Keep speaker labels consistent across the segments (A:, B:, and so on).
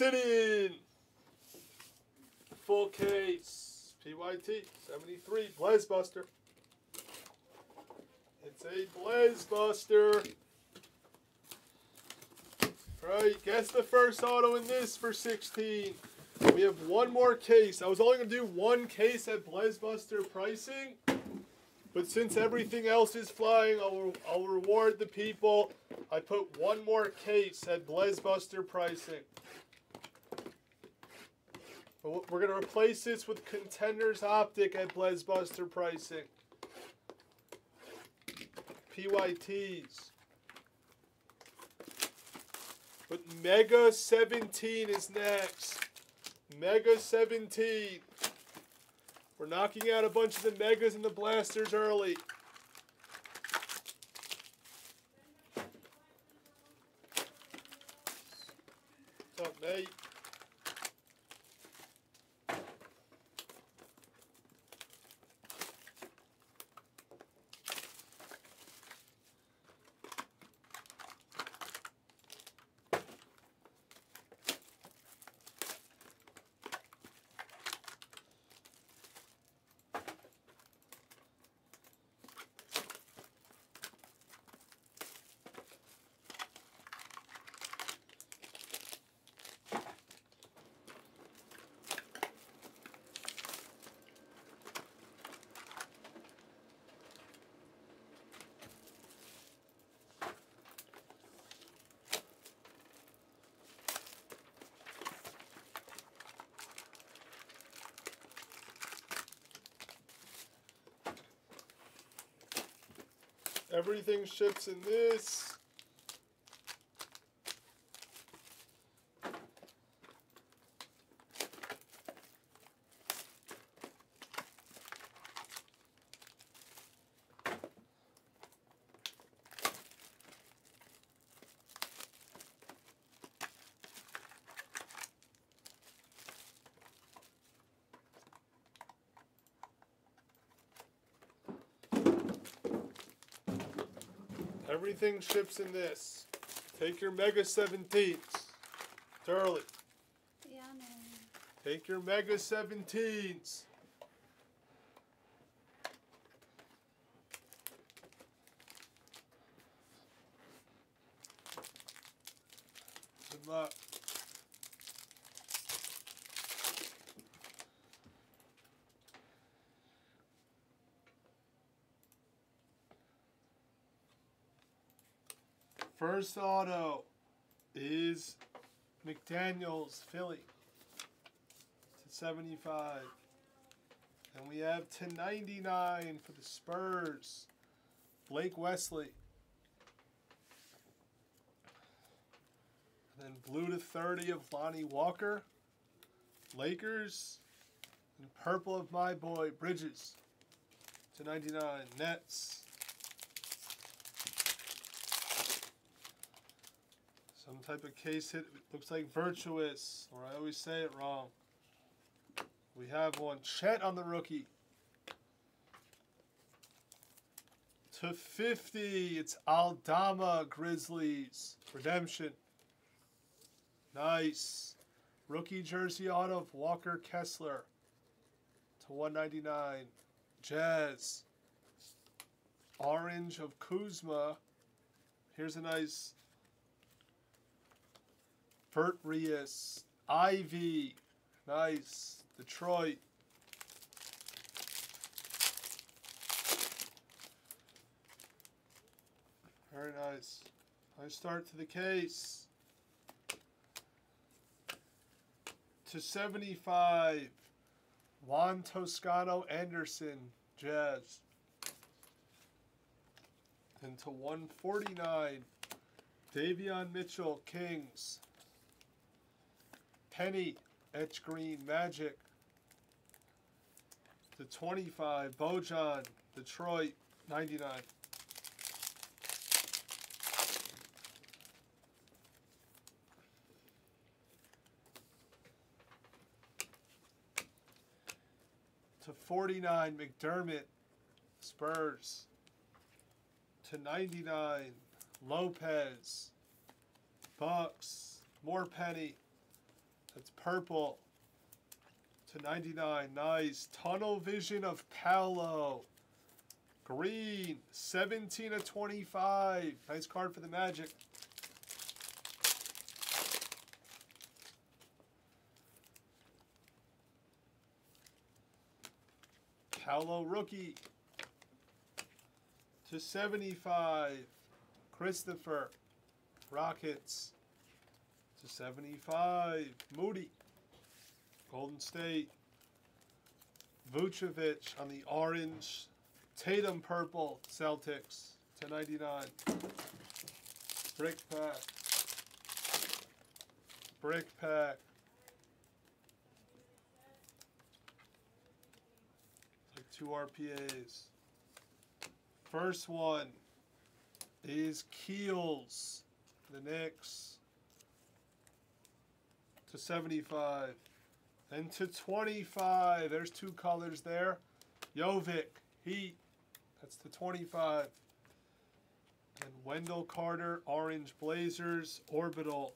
A: in. Full case. PYT 73 Blaze Buster. It's a Blaze Buster. Right, guess the first auto in this for 16. We have one more case. I was only going to do one case at Blaze Buster pricing. But since everything else is flying, I'll, I'll reward the people. I put one more case at Blaze Buster pricing. We're going to replace this with Contenders Optic at Blaze Buster pricing. PYTs. But Mega 17 is next. Mega 17. We're knocking out a bunch of the Megas and the Blasters early. Up, mate? Everything ships in this. Everything ships in this. Take your Mega 17s. It's early.
B: Yeah.
A: Take your Mega 17s. Good luck. First auto is McDaniels Philly to 75. And we have to 99 for the Spurs. Blake Wesley. And then blue to 30 of Lonnie Walker. Lakers. And purple of my boy Bridges to 99. Nets. Some type of case hit. Looks like virtuous, or I always say it wrong. We have one. Chet on the rookie. To 50, it's Aldama Grizzlies. Redemption. Nice. Rookie jersey auto of Walker Kessler. To 199. Jazz. Orange of Kuzma. Here's a nice Bert Rios, Ivy, nice. Detroit. Very nice. Nice start to the case. To 75, Juan Toscano Anderson, Jazz. And to 149, Davion Mitchell, Kings. Penny, Etch Green, Magic. To 25, Bojan, Detroit, 99. To 49, McDermott, Spurs. To 99, Lopez, Bucks, more Penny, purple to 99. Nice. Tunnel vision of Paolo. Green, 17 of 25. Nice card for the Magic. Paolo rookie to 75. Christopher Rockets to 75. Moody Golden State. Vucevic on the orange. Tatum purple Celtics to 99. Brick pack. Brick pack. Like two RPAs. First one is Keels, the Knicks, to 75. And to 25, there's two colors there. Jovic, Heat, that's to 25. And Wendell Carter, Orange Blazers, Orbital,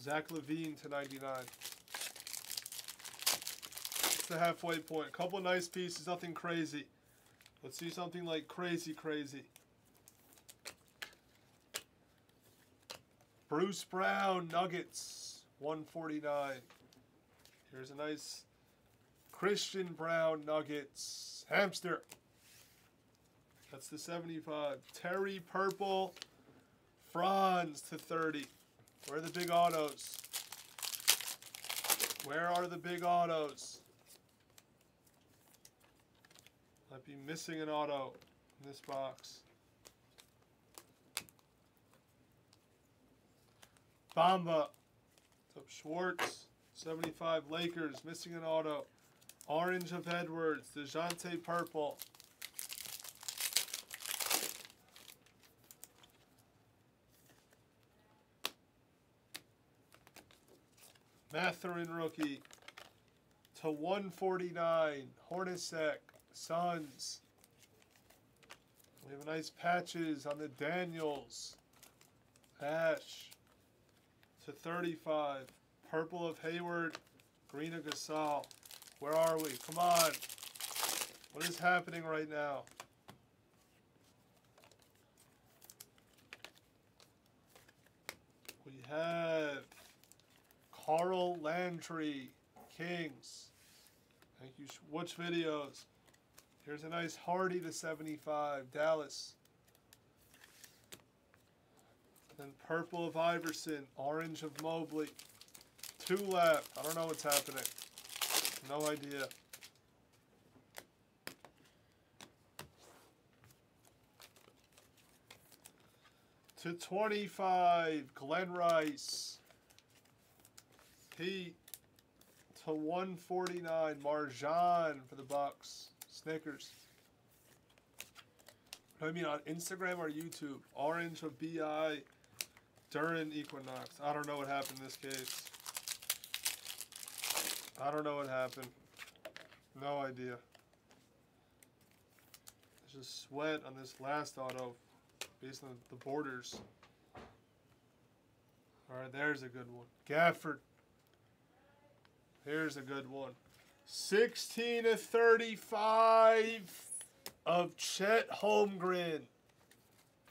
A: Zach LaVine to 99. It's the halfway point. A couple nice pieces, nothing crazy. Let's see something like crazy, crazy. Bruce Brown, Nuggets, 149. Here's a nice Christian Braun Nuggets hamster. That's the 75. Terry Purple, Franz to 30. Where are the big autos? Where are the big autos? Might be missing an auto in this box. Bamba. Up Schwartz. 75 Lakers. Missing an auto. Orange of Edwards. DeJounte Purple. Mathurin rookie to 149. Hornacek, Suns. We have a nice patches on the Daniels. Ash to 35. Purple of Hayward, green of Gasol. Where are we? Come on. What is happening right now? We have Carl Landry, Kings. Thank you, Watch Videos. Here's a nice Hardy to 75, Dallas. Then purple of Iverson, orange of Mobley. Two left. I don't know what's happening. No idea. To 25, Glen Rice. Pete to 149, MarJon for the Bucks. Snickers. I mean on Instagram or YouTube. Orange of BI. Durant Equinox. I don't know what happened in this case. I don't know what happened. No idea. There's just sweat on this last auto based on the borders. Alright, there's a good one. Gafford. Here's a good one. 16 to 35 of Chet Holmgren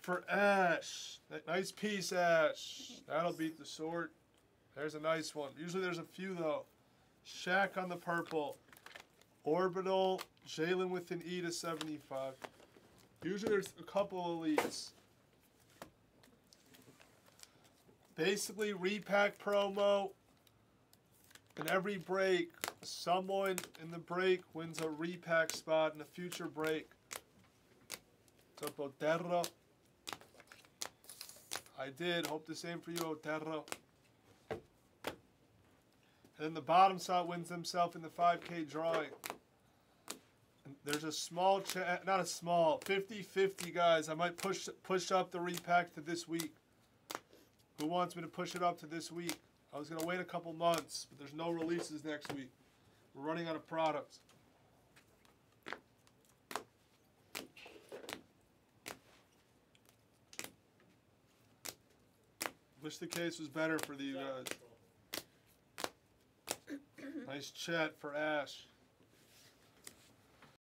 A: for Ash. That nice piece, Ash. That'll beat the sort. There's a nice one. Usually there's a few though. Shaq on the purple. Orbital. Jalen with an E to 75. Usually there's a couple elites. Basically, repack promo. In every break, someone in the break wins a repack spot in a future break. Up, Otero? I did. Hope the same for you, Otero. And then the bottom slot wins himself in the 5K drawing. And there's a small, chance, eh, not a small, 50-50 guys. I might push push up the repack to this week. Who wants me to push it up to this week? I was going to wait a couple months, but there's no releases next week. We're running out of products. Wish the case was better for you guys. nice chat for Ash.